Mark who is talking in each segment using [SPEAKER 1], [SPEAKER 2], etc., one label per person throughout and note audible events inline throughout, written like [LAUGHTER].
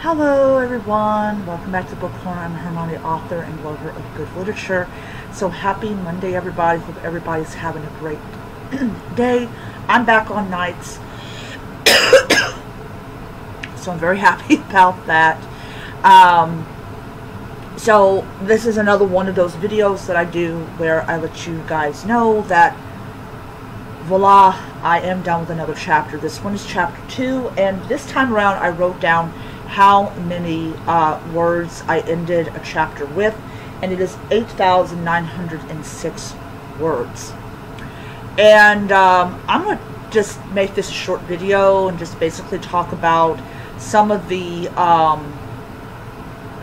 [SPEAKER 1] Hello everyone, welcome back to Book Corner. I'm Hermione, author and lover of good literature. So happy Monday everybody, hope everybody's having a great [CLEARS THROAT] day. I'm back on nights, [COUGHS] so I'm very happy [LAUGHS] about that. Um, so this is another one of those videos that I do where I let you guys know that voila, I am done with another chapter. This one is chapter two, and this time around I wrote down how many uh, words I ended a chapter with, and it is 8,906 words. And um, I'm going to just make this a short video and just basically talk about some of the, um,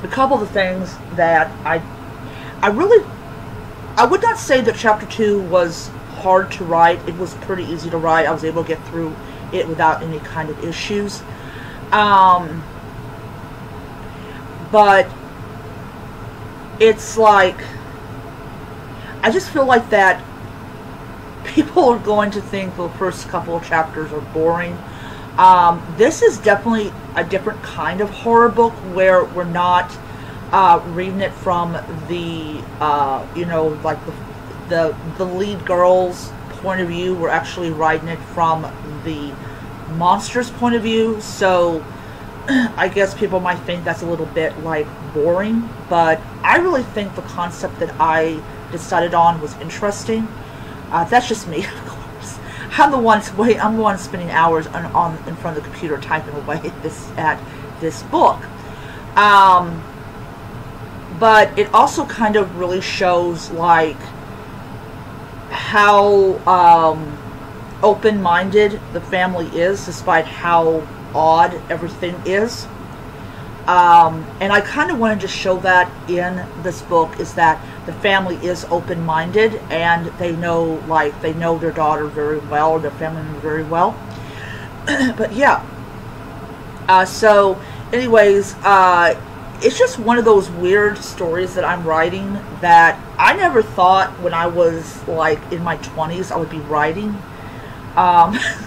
[SPEAKER 1] a couple of the things that I, I really, I would not say that chapter 2 was hard to write. It was pretty easy to write. I was able to get through it without any kind of issues. Um, but it's like I just feel like that people are going to think the first couple of chapters are boring. Um, this is definitely a different kind of horror book where we're not uh, reading it from the uh, you know like the, the the lead girl's point of view. We're actually writing it from the monster's point of view. So I guess people might think that's a little bit like boring, but I really think the concept that I decided on was interesting. Uh, that's just me, [LAUGHS] of course. I'm the one. Wait, I'm the one spending hours on, on in front of the computer typing away at [LAUGHS] this at this book. Um, but it also kind of really shows like how um, open-minded the family is, despite how odd everything is. Um, and I kind of wanted to show that in this book is that the family is open-minded and they know like they know their daughter very well, their family very well. [CLEARS THROAT] but yeah. Uh, so anyways, uh, it's just one of those weird stories that I'm writing that I never thought when I was like in my 20s I would be writing. Um, [LAUGHS]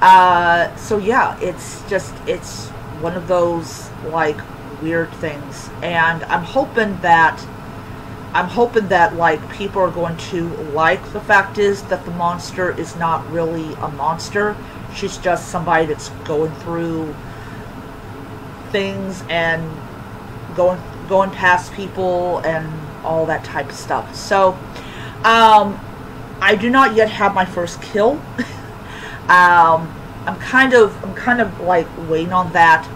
[SPEAKER 1] Uh, so yeah, it's just, it's one of those, like, weird things. And I'm hoping that, I'm hoping that, like, people are going to like the fact is that the monster is not really a monster. She's just somebody that's going through things and going going past people and all that type of stuff. So, um, I do not yet have my first kill. [LAUGHS] Um, I'm kind of, I'm kind of like waiting on that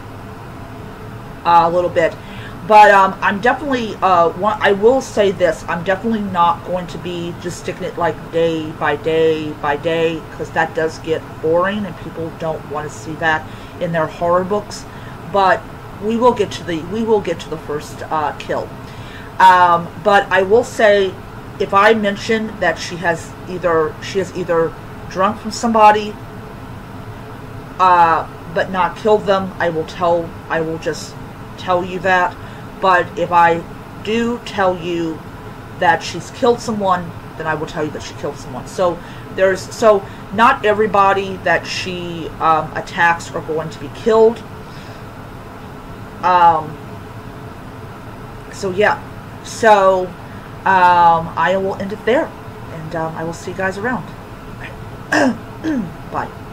[SPEAKER 1] uh, a little bit. But um, I'm definitely, uh, one, I will say this, I'm definitely not going to be just sticking it like day by day by day, because that does get boring and people don't want to see that in their horror books. But we will get to the, we will get to the first uh, kill. Um, but I will say, if I mention that she has either, she has either drunk from somebody, uh, but not killed them, I will tell, I will just tell you that. But if I do tell you that she's killed someone, then I will tell you that she killed someone. So there's, so not everybody that she um, attacks are going to be killed. Um, so yeah, so um, I will end it there, and um, I will see you guys around. 嗯，拜。